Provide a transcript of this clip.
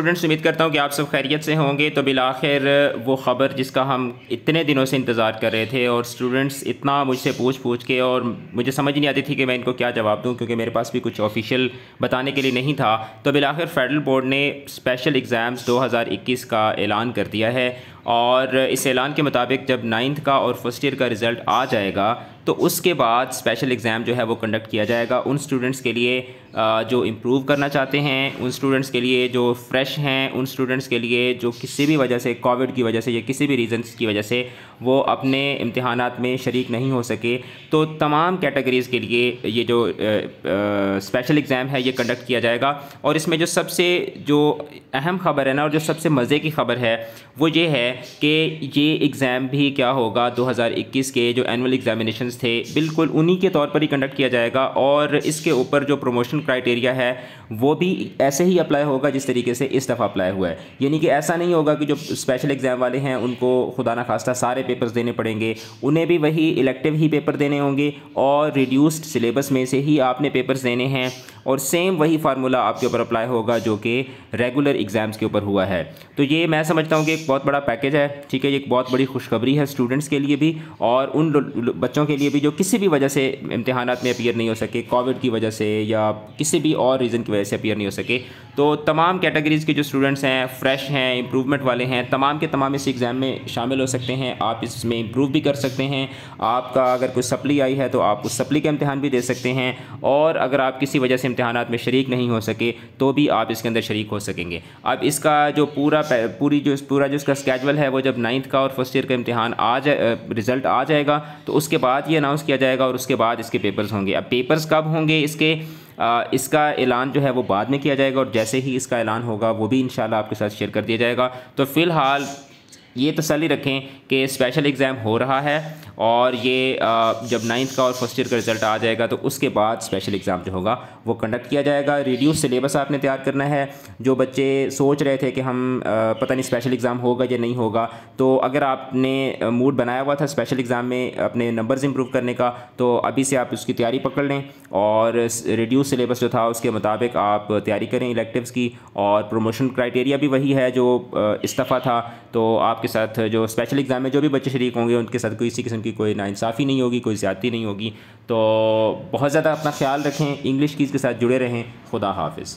Students, उम्मीद करता हूँ कि आप सब खैरियत से होंगे। तो बिल आखिर वो ख़बर जिसका हम इतने दिनों से इंतज़ार कर रहे थे और स्टूडेंट्स इतना मुझसे पूछ पूछ के और मुझे समझ नहीं आती थी कि मैं इनको क्या जवाब दूँ, क्योंकि मेरे पास भी कुछ ऑफिशियल बताने के लिए नहीं था। तो बिल आखिर फेडरल बोर्ड ने स्पेशल एग्ज़ाम्स 2021 का ऐलान कर दिया है और इस ऐलान के मुताबिक जब नाइन्थ का और फ़र्स्ट ईयर का रिज़ल्ट आ जाएगा तो उसके बाद स्पेशल एग्ज़ाम जो है वो कंडक्ट किया जाएगा उन स्टूडेंट्स के लिए जो इम्प्रूव करना चाहते हैं, उन स्टूडेंट्स के लिए जो फ्रेश हैं, उन स्टूडेंट्स के लिए जो किसी भी वजह से कोविड की वजह से या किसी भी रीज़न्स की वजह से वो अपने इम्तहान में शरीक नहीं हो सके। तो तमाम कैटेगरीज़ के लिए ये जो स्पेशल एग्ज़ाम है ये कंडक्ट किया जाएगा। और इसमें जो सबसे, जो अहम ख़बर है ना और जो सबसे मज़े की ख़बर है, वो ये है कि ये एग्ज़ाम भी क्या होगा 2021 के जो एनुअल एग्ज़ामिनेशन थे, बिल्कुल उन्हीं के तौर पर ही कंडक्ट किया जाएगा और इसके ऊपर जो प्रमोशन क्राइटेरिया है, वो भी ऐसे ही अप्लाई होगा जिस तरीके से इस दफ़ा अप्लाई हुआ है। यानी कि ऐसा नहीं होगा कि जो स्पेशल एग्ज़ाम वाले हैं, उनको खुदा ना खास्ता सारे पेपर्स देने पड़ेंगे। उन्हें भी वही इलेक्टिव ही पेपर देने होंगे और रिड्यूस्ड सिलेबस में से ही आपने पेपर्स देने हैं और सेम वही फार्मूला आपके ऊपर अप्लाई होगा जो कि रेगुलर एग्ज़ाम्स के ऊपर हुआ है। तो ये मैं समझता हूँ कि एक बहुत बड़ा है, ठीक है? ये एक बहुत बड़ी खुशखबरी है स्टूडेंट्स के लिए भी और उन बच्चों के लिए भी जो किसी भी वजह से इम्तहान में अपियर नहीं हो सके कोविड की वजह से या किसी भी और रीज़न की वजह से अपियर नहीं हो सके तो तमाम कैटेगरीज़ के जो स्टूडेंट्स हैं फ्रेश हैं इम्प्रूवमेंट वाले हैं, तमाम के तमाम इस एग्ज़ाम में शामिल हो सकते हैं। आप इसमें इम्प्रूव भी कर सकते हैं। आपका अगर कोई सप्ली आई है तो आप उस सप्ली का इम्तहान भी दे सकते हैं और अगर आप किसी वजह से इम्तहान में शरीक नहीं हो सके तो भी आप इसके अंदर शरीक हो सकेंगे। अब इसका जो पूरा पूरी जो, पूरा जो इसका स्केजल है वो जब नाइन्थ का और फ़र्स्ट ईयर का इम्तहान आ जाए रिज़ल्ट आ जाएगा तो उसके बाद ये अनाउंस किया जाएगा और उसके बाद इसके पेपर्स होंगे। अब पेपर्स कब होंगे इसके आ, इसका ऐलान जो है वो बाद में किया जाएगा और जैसे ही इसका ऐलान होगा वो भी इन आपके साथ शेयर कर दिया जाएगा। तो फ़िलहाल ये तसली रखें कि स्पेशल एग्ज़ाम हो रहा है और ये जब नाइन्थ का और फ़र्स्ट ईयर का रिज़ल्ट आ जाएगा तो उसके बाद स्पेशल एग्ज़ाम जो होगा, वो कंडक्ट किया जाएगा। रिड्यूस सिलेबस आपने तैयार करना है। जो बच्चे सोच रहे थे कि हम पता नहीं स्पेशल एग्ज़ाम होगा या नहीं होगा तो अगर आपने मूड बनाया हुआ था स्पेशल एग्ज़ाम में अपने नंबर्स इंप्रूव करने का तो अभी से आप उसकी तैयारी पकड़ लें और रिड्यूस सिलेबस जो था, उसके मुताबिक आप तैयारी करें इलेक्टिव्स की और प्रमोशन क्राइटेरिया भी वही है जो इस्तीफ़ा था तो आपके साथ जो स्पेशल एग्ज़ाम में जो भी बच्चे शरीक होंगे, उनके साथ किसी किस्म की कोई नासाफ़ी नहीं होगी, कोई ज़्यादती नहीं होगी। तो बहुत ज़्यादा अपना ख्याल रखें इंग्लिश की के साथ जुड़े रहें। खुदा हाफिज़।